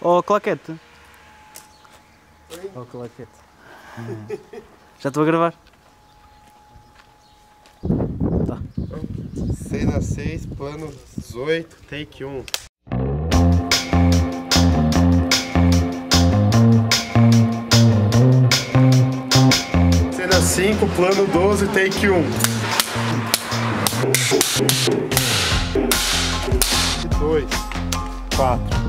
Oh, claquete. Oh, claquete. Já estou a gravar. Cena 6, plano 18, take 1. Cena 5, plano 12, take 1. 2, 4.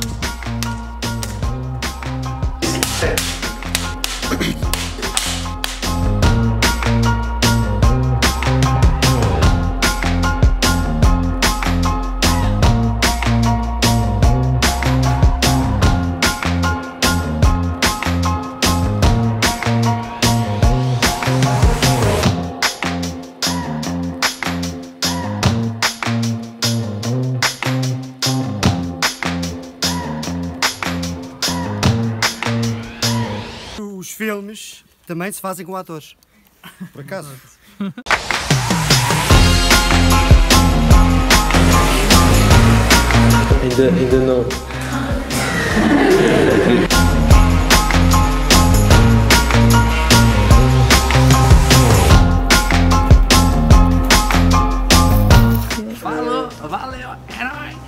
Os filmes também se fazem com atores. Por acaso? Ainda, ainda não. Falou, valeu, é nóis.